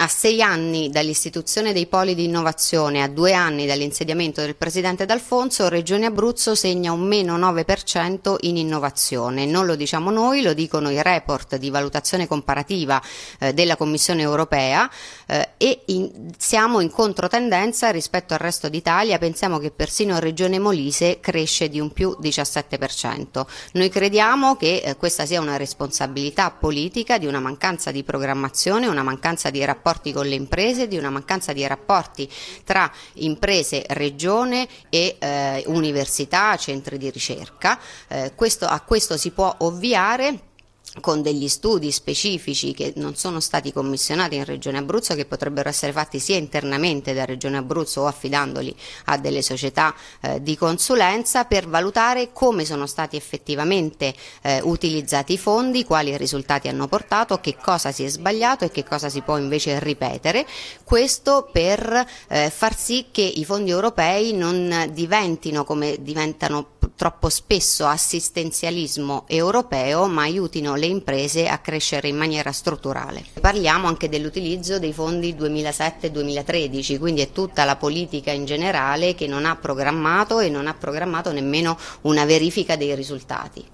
a sei anni dall'istituzione dei poli di innovazione, a due anni dall'insediamento del Presidente D'Alfonso, Regione Abruzzo segna un meno 9% in innovazione. Non lo diciamo noi, lo dicono i report di valutazione comparativa eh, della Commissione europea eh, e in, siamo in controtendenza rispetto al resto d'Italia. Pensiamo che persino Regione Molise cresce di un più 17%. Noi crediamo che eh, questa sia una responsabilità politica di una mancanza di programmazione, una mancanza di rapporti rapporti con le imprese, di una mancanza di rapporti tra imprese, regione e eh, università, centri di ricerca. Eh, questo, a questo si può ovviare con degli studi specifici che non sono stati commissionati in Regione Abruzzo che potrebbero essere fatti sia internamente da Regione Abruzzo o affidandoli a delle società eh, di consulenza per valutare come sono stati effettivamente eh, utilizzati i fondi, quali risultati hanno portato, che cosa si è sbagliato e che cosa si può invece ripetere, questo per eh, far sì che i fondi europei non diventino come diventano troppo spesso assistenzialismo europeo ma aiutino le imprese a crescere in maniera strutturale. Parliamo anche dell'utilizzo dei fondi 2007-2013, quindi è tutta la politica in generale che non ha programmato e non ha programmato nemmeno una verifica dei risultati.